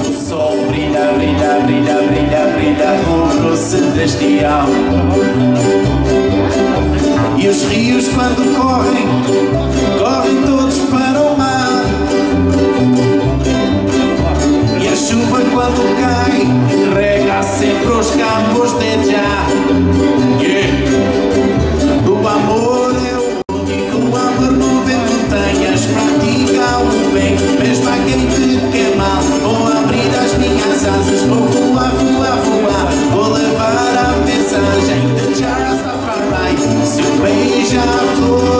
O sol brilha, brilha, brilha, brilha, brilha rubro celestial. E os rios quando correm, correm todos para o mar. E a chuva quando cai, rega sempre os campos de já. a flor.